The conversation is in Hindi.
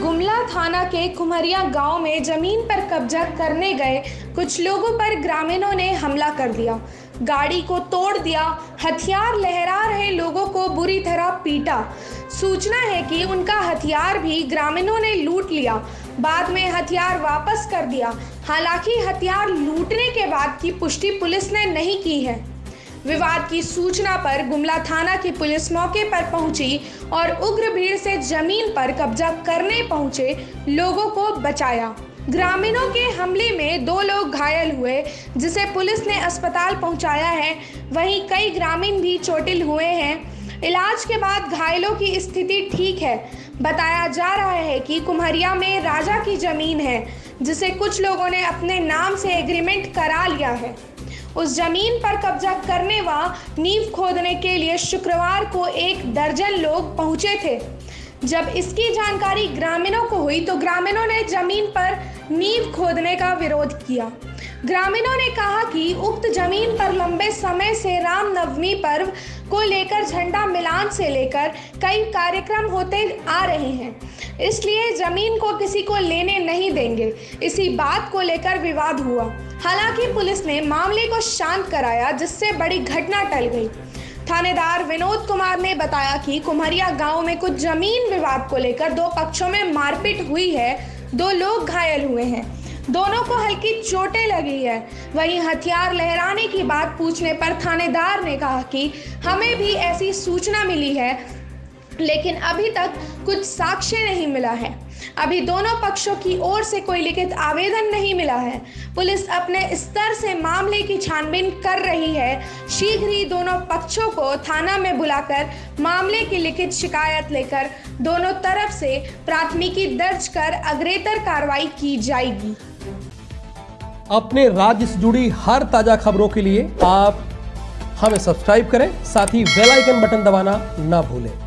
गुमला थाना के कुमरिया गाँव में ज़मीन पर कब्जा करने गए कुछ लोगों पर ग्रामीणों ने हमला कर दिया। गाड़ी को तोड़ दिया, हथियार लहरा रहे लोगों को बुरी तरह पीटा। सूचना है कि उनका हथियार भी ग्रामीणों ने लूट लिया। बाद में हथियार वापस कर दिया। हालाँकि हथियार लूटने के बाद की पुष्टि पुलिस ने नहीं की है। विवाद की सूचना पर गुमला थाना की पुलिस मौके पर पहुँची और उग्र भीड़ से ज़मीन पर कब्जा करने पहुँचे लोगों को बचाया। ग्रामीणों के हमले में दो लोग घायल हुए, जिसे पुलिस ने अस्पताल पहुँचाया है। वहीं कई ग्रामीण भी चोटिल हुए हैं। इलाज के बाद घायलों की स्थिति ठीक है। बताया जा रहा है कि कुम्हरिया में राजा की ज़मीन है, जिसे कुछ लोगों ने अपने नाम से एग्रीमेंट करा लिया है। उस ज़मीन पर कब्जा करने व नींव खोदने के लिए शुक्रवार को एक दर्जन लोग पहुँचे थे। जब इसकी जानकारी ग्रामीणों को हुई तो ग्रामीणों ने ज़मीन पर नींव खोदने का विरोध किया। ग्रामीणों ने कहा कि उक्त ज़मीन पर लंबे समय से रामनवमी पर्व को लेकर झंडा मिलान से लेकर कई कार्यक्रम होते आ रहे हैं। इसलिए ज़मीन को किसी को लेने नहीं देंगे। इसी बात को लेकर विवाद हुआ। हालाँकि पुलिस ने मामले को शांत कराया, जिससे बड़ी घटना टल गई। थानेदार विनोद कुमार ने बताया कि कुम्हरिया गाँव में कुछ ज़मीन विवाद को लेकर दो पक्षों में मारपीट हुई है। दो लोग घायल हुए हैं। दोनों को हल्की चोटें लगी है। वहीं हथियार लहराने की बात पूछने पर थानेदार ने कहा कि हमें भी ऐसी सूचना मिली है। लेकिन अभी तक कुछ साक्ष्य नहीं मिला है। अभी दोनों पक्षों की ओर से कोई लिखित आवेदन नहीं मिला है। पुलिस अपने स्तर से मामले की छानबीन कर रही है। शीघ्र ही दोनों पक्षों को थाना में बुलाकर मामले की लिखित शिकायत लेकर दोनों तरफ़ से प्राथमिकी दर्ज कर अग्रेतर कार्रवाई की जाएगी। अपने राज्य से जुड़ी हर ताज़ा खबरों के लिए आप हमें सब्सक्राइब करें, साथ ही बेल आइकन बटन दबाना ना भूलें।